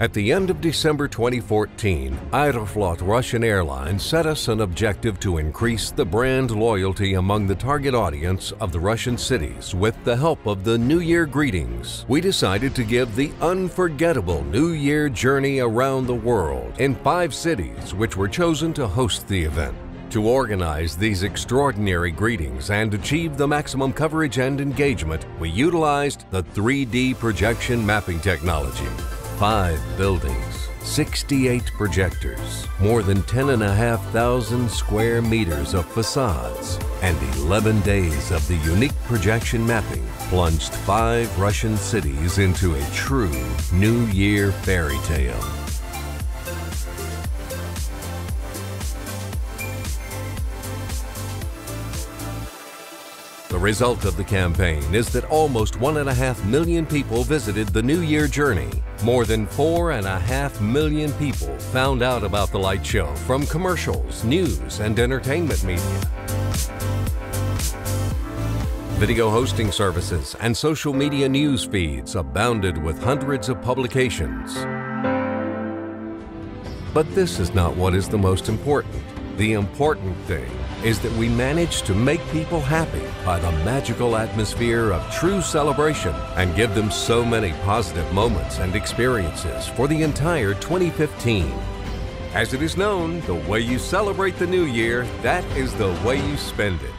At the end of December 2014, Aeroflot Russian Airlines set us an objective to increase the brand loyalty among the target audience of the Russian cities with the help of the New Year greetings. We decided to give the unforgettable New Year journey around the world in five cities which were chosen to host the event. To organize these extraordinary greetings and achieve the maximum coverage and engagement, we utilized the 3D projection mapping technology five buildings, 68 projectors, more than 10,500 square meters of facades, and 11 days of the unique projection mapping plunged five Russian cities into a true New Year fairy tale. The result of the campaign is that almost one and a half million people visited the New Year journey. More than four and a half million people found out about the light show from commercials, news, and entertainment media. Video hosting services and social media news feeds abounded with hundreds of publications. But this is not what is the most important. The important thing is that we manage to make people happy by the magical atmosphere of true celebration and give them so many positive moments and experiences for the entire 2015. As it is known, the way you celebrate the new year, that is the way you spend it.